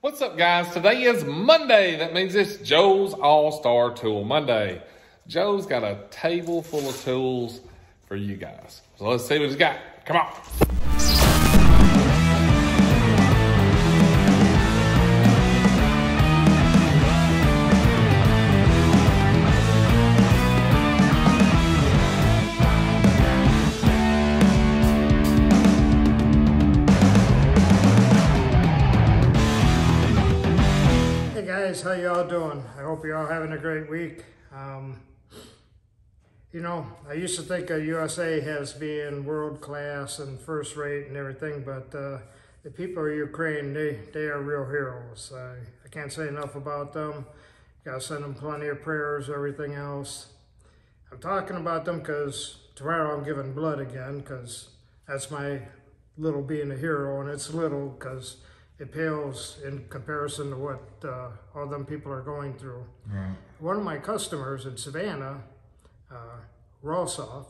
What's up, guys? Today is Monday. That means it's Joe's All Star Tool Monday. Joe's got a table full of tools for you guys. So let's see what he's got. Come on. Guys, how y'all doing? I hope you're all having a great week. Um, you know, I used to think of USA as being world class and first rate and everything, but uh, the people of Ukraine, they, they are real heroes. I, I can't say enough about them. Gotta send them plenty of prayers, everything else. I'm talking about them because tomorrow I'm giving blood again because that's my little being a hero, and it's little because it pales in comparison to what uh, all them people are going through. One of my customers in Savannah, uh, Rossoff,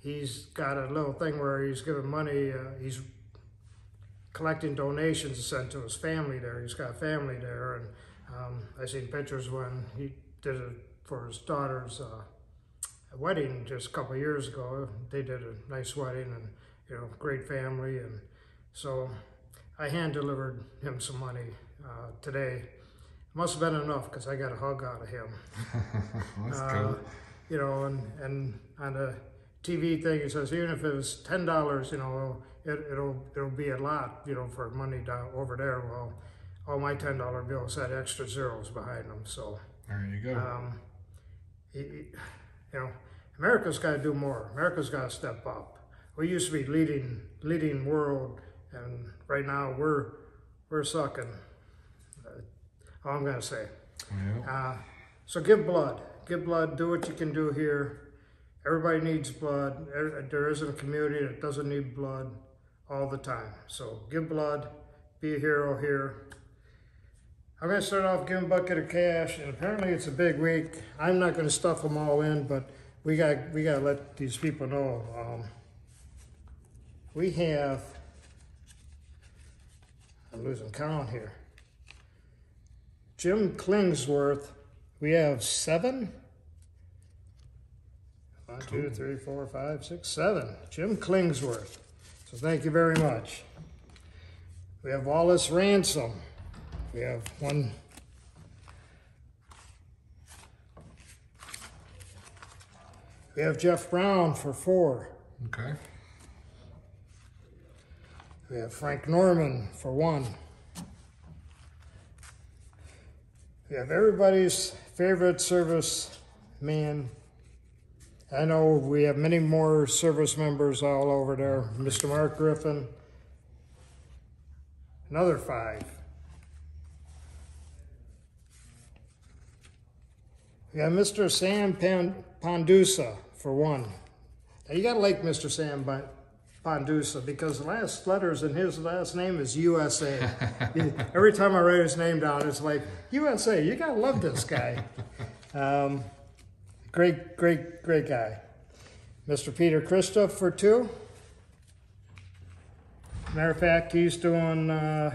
he's got a little thing where he's giving money, uh, he's collecting donations to send to his family there. He's got family there, and um, I seen pictures when he did it for his daughter's uh, wedding just a couple of years ago. They did a nice wedding, and you know, great family, and so I hand delivered him some money uh, today. Must have been enough because I got a hug out of him. That's Uh, you know, and, and on the TV thing, it says even if it was ten dollars, you know, it, it'll it'll be a lot, you know, for money down over there. Well, all my ten dollar bills had extra zeros behind them, so There you go. um, he, he- you know, America's got to do more. America's got to step up. We used to be leading leading world, and right now we're we're sucking. Uh, all I'm gonna say. yeah. Uh, so give blood. Give blood. Do what you can do here. Everybody needs blood. There isn't a community that doesn't need blood all the time. So give blood. Be a hero here. I'm going to start off giving a bucket of cash, and apparently it's a big week. I'm not going to stuff them all in, but we got we got to let these people know. Um, we have. I'm losing count here. Jim Klingsworth, we have seven. One, two, three, four, five, six, seven. Jim Klingsworth. So thank you very much. We have Wallace Ransom. We have one. We have Jeff Brown for four. Okay. We have Frank Norman for one. We have everybody's favorite service man. I know we have many more service members all over there. Mr. Mark Griffin. Another five. We have Mr. Sam Pan- Pondusa for one. Now you gotta like Mr. Sam Pondusa because the last letters in his last name is USA. Every time I write his name down, it's like USA. You gotta love this guy. Um, great, great, great guy. Mr. Peter Christoph for two. Matter of fact, he's doing uh,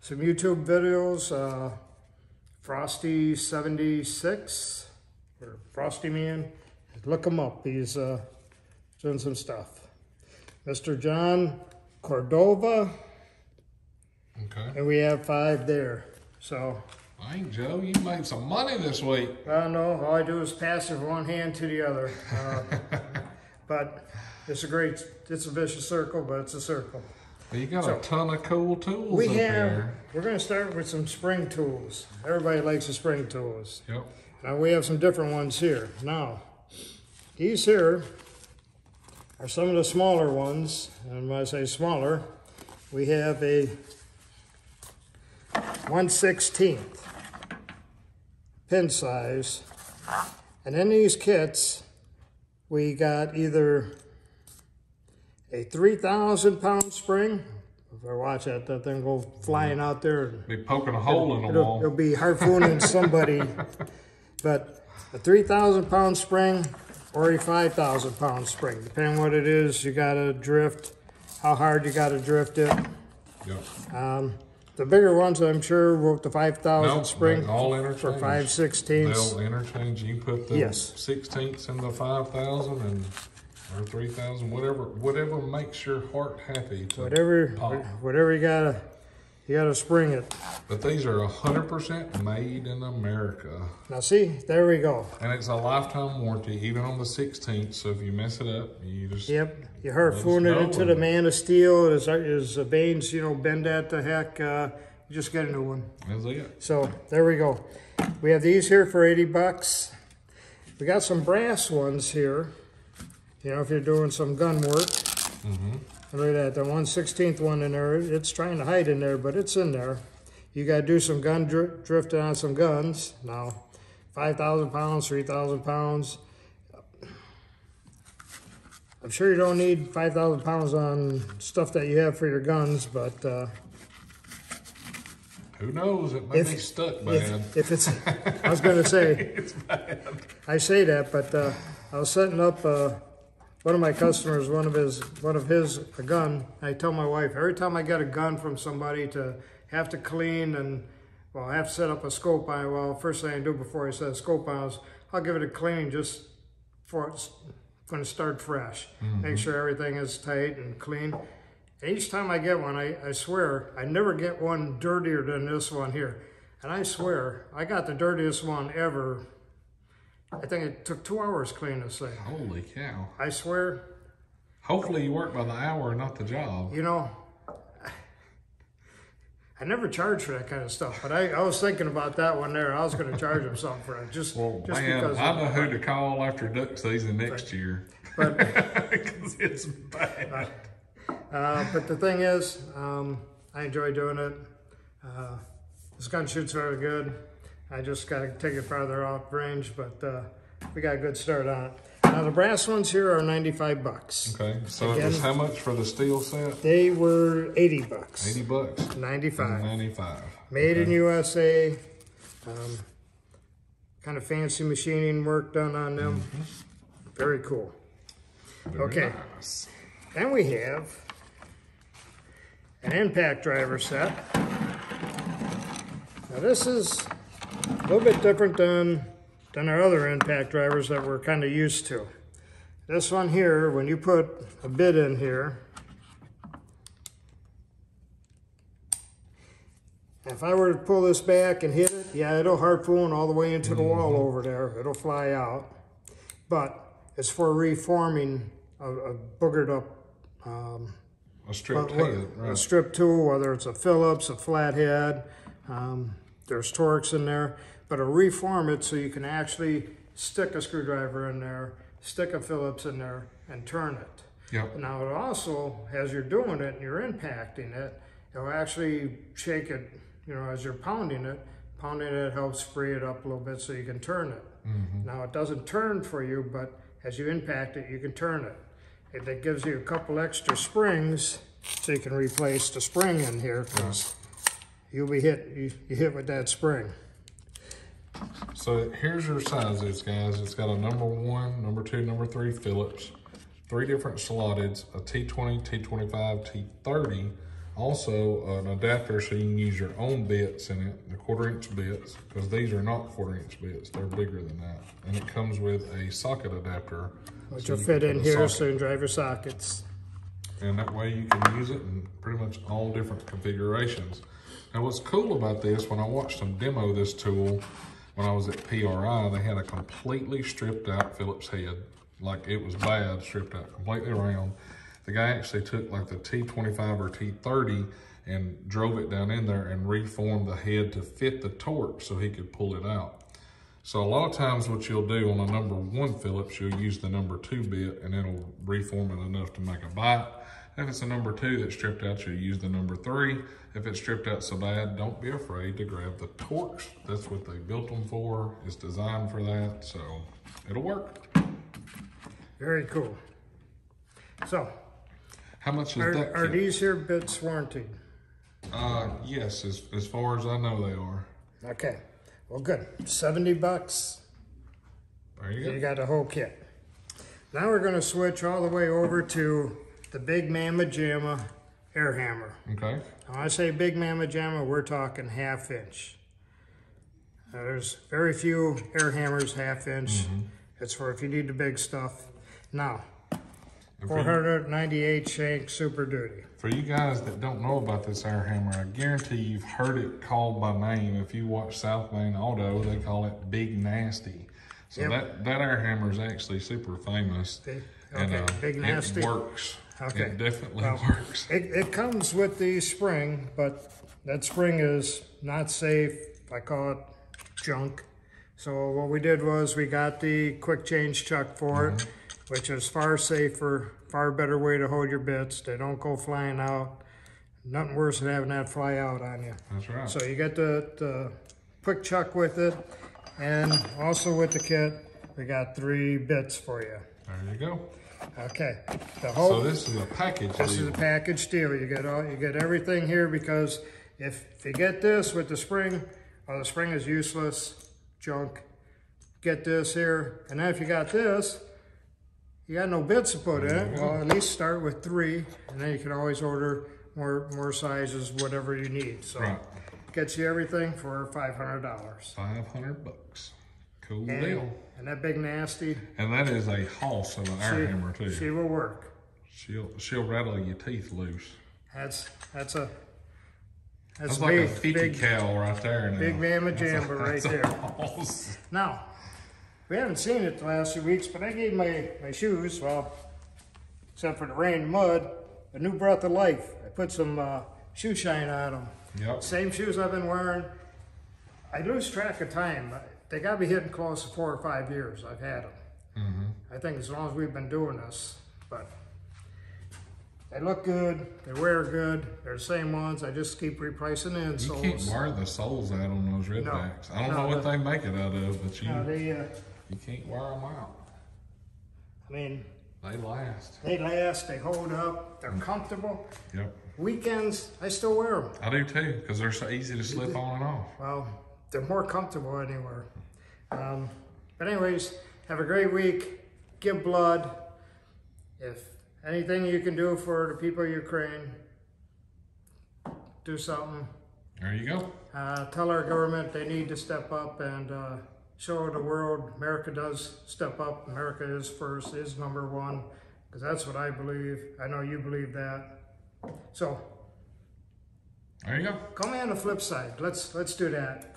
some YouTube videos. Uh, Frosty seventy six or Frosty Man. Look him up. He's uh, doing some stuff. Mr. John Cordova, Okay. and we have five there. So Hey, Joe, you made some money this week. I don't know. All I do is pass it from one hand to the other. Uh, but it's a great. It's a vicious circle, but it's a circle. You got a ton of cool tools We up have. We're going to start with some spring tools. Everybody likes the spring tools. Yep. Now we have some different ones here. Now, these here are some of the smaller ones. And when I say smaller, we have a 116th pin size. And in these kits, we got either a 3,000 pound spring. If I watch that, that thing go flying out there Be poking a hole in the It'll, wall. it'll be harpooning somebody, but a 3,000 pound spring or a 5,000 pound spring, depending what it is, you gotta drift, how hard you gotta drift it. Yep. Um, the bigger ones, I'm sure, with the five thousand No, spring they all for interchange. five sixteenths. They'll interchange. You put the Yes. sixteenths in the five thousand and or three thousand, whatever, whatever makes your heart happy. To, Whatever, Pop. whatever you gotta, you gotta spring it. But these are hundred percent made in America, Now see, there we go. and it's a lifetime warranty, even on the sixteenth. So if you mess it up, you just Yep, you heard fooling it into the man of steel, is, is the veins, you know, bend that the heck, uh, you just get a new one. that's it. So, there we go. We have these here for 80 bucks. We got some brass ones here. You know, if you're doing some gun work. Look at that, the 1 16th one in there, it's trying to hide in there, but it's in there. You gotta do some gun dri- drifting on some guns. Now, 5,000 pounds, 3,000 pounds. I'm sure you don't need 5,000 pounds on stuff that you have for your guns, but uh, Who knows? It may If- be stuck bad. if, if it's, I was gonna say, I say that, but uh, I was setting up uh, one of my customers, one of his, one of his, a gun. I tell my wife every time I get a gun from somebody to have to clean and well, I have to set up a scope on. it. Well, first thing I do before I set a scope on is I'll give it a clean just for it's going to start fresh. Mm-hmm. Make sure everything is tight and clean. Each time I get one, I, I swear, I never get one dirtier than this one here. And I swear, I got the dirtiest one ever. I think it took two hours to clean this thing. Holy cow! I swear, Hopefully you work by the hour, not the job. you know, I never charge for that kind of stuff. But I, I was thinking about that one there. I was going to charge him something for it, just, Well, just man, because. I know who to call after duck season next year But because it's bad. Uh, but the thing is, um, I enjoy doing it. Uh, this gun shoots very good. I just got to take it farther off range, but uh, we got a good start on it. Now the brass ones here are 95 bucks. Okay, so it was how much for the steel set? They were 80 bucks. Eighty bucks. 95. Ninety-five. Made in USA. Um, kind of fancy machining work done on them. Very cool. Very Okay. nice. Then we have an impact driver set. Now this is a little bit different than, than our other impact drivers that we're kind of used to. This one here, when you put a bit in here, if I were to pull this back and hit it, yeah, it'll hard harpoon all the way into the wall over there. It'll fly out. But it's for reforming a, a boogered up um, A what- head, a strip tool, whether it's a Phillips, a flathead. Um, there's Torx in there, but to reform it so you can actually stick a screwdriver in there, stick a Phillips in there, and turn it. Yep. Now it also, as you're doing it and you're impacting it, it'll actually shake it, you know, as you're pounding it. Pounding it helps free it up a little bit so you can turn it. Mm-hmm. Now it doesn't turn for you, but as you impact it, you can turn it. It, that gives you a couple extra springs so you can replace the spring in here because you'll be hit, you, you hit with that spring. So here's your sizes, guys. It's got a number one, number two, number three Phillips, three different slotteds, a T20, T25, T30, also an adapter so you can use your own bits in it, the quarter inch bits, because these are not quarter inch bits, they're bigger than that. And it comes with a socket adapter. Which so will fit in here socket so you can drive your sockets. and that way you can use it in pretty much all different configurations. Now what's cool about this, when I watched them demo this tool, when I was at PRI, they had a completely stripped out Phillips head. Like it was bad, stripped out completely around. The guy actually took like the T25 or T30 and drove it down in there and reformed the head to fit the Torx so he could pull it out. So a lot of times what you'll do on a number one Phillips, you'll use the number two bit and it'll reform it enough to make a bite. If it's a number two that's stripped out, you'll use the number three. If it's stripped out so bad, don't be afraid to grab the Torx. That's what they built them for. It's designed for that, so it'll work. Very cool. So, How much is are, that? are kit? these here bits warranted? Uh, yes, as, as far as I know they are. Okay, well, good. 70 bucks. There you You got the whole kit. Now we're gonna switch all the way over to the Big Mamma Jamma air hammer. Okay. When I say big mamma jamma, we're talking half inch. Now, there's very few air hammers half inch. It's for if you need the big stuff. Now, And for, you, 498 shank super duty. for you guys that don't know about this air hammer, I guarantee you've heard it called by name. If you watch South Main Auto, they call it Big Nasty. So Yep. that, that air hammer is actually super famous. Big- and uh, Big Nasty. it works. Okay. It definitely Well, works. It, it comes with the spring, but that spring is not safe. I call it junk. So what we did was we got the quick change chuck for it, mm-hmm. which is far safer, far better way to hold your bits. They don't go flying out. Nothing worse than having that fly out on you. That's right. So you get the, the quick chuck with it, and also with the kit, we got three bits for you. there you go. Okay, the whole. So this is a package This is a package deal. You get all, you get everything here because if, if you get this with the spring, well, the spring is useless, junk. Get this here, and then if you got this, you got no bits to put in it. Well, at least start with three, and then you can always order more more sizes, whatever you need. So Right. gets you everything for five hundred dollars. 500 bucks. Cool And, deal. and that big nasty, And that is a hoss of an air hammer too. she will work. She'll she'll rattle your teeth loose. That's that's a that's, That's like a 50 big cal right there. Now. Big mamma jamba right there. hoss. Now, we haven't seen it the last few weeks, but I gave my, my shoes, well, except for the rain and mud, a new breath of life. I put some uh, shoe shine on them. Yep. Same shoes I've been wearing. I lose track of time. They got to be hitting close to four or five years. I've had them. Mm-hmm. I think as long as we've been doing this, but they look good. They wear good. They're the same ones. I just keep repricing the You can't insoles. wear the soles out on those redbacks. No. I don't No, know what the- they make it out of, but you Now, they, uh, you can't wear them out. I mean, They last. They last, they hold up, they're comfortable. Yep. Weekends, I still wear them. I do too, because they're so easy to slip on and off. Well, they're more comfortable anywhere. Um, but anyways, have a great week. Give blood. If anything you can do for the people of Ukraine, do something. There you go. Uh, tell our government they need to step up and uh, show the world America does step up. America is first, is number one, because that's what I believe. I know you believe that. So There you go. Call me on the flip side. Let's let's do that.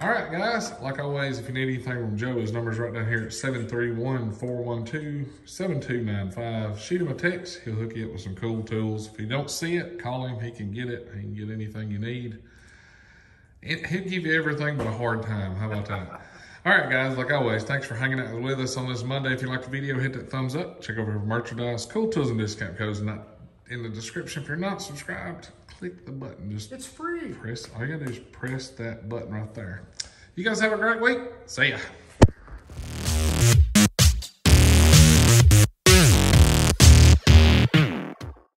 All right, guys. Like always, if you need anything from Joe, his number's right down here at 731-412-7295. Shoot him a text. He'll hook you up with some cool tools. If you don't see it, call him. He can get it. He can get anything you need. It, he'll give you everything but a hard time. How about that? All right, guys. Like always, thanks for hanging out with us on this Monday. If you like the video, hit that thumbs up. Check over for merchandise, cool tools, and discount codes in the description. If you're not subscribed, click the button. Just It's free. press all you gotta do is press that button right there you guys have a great week see ya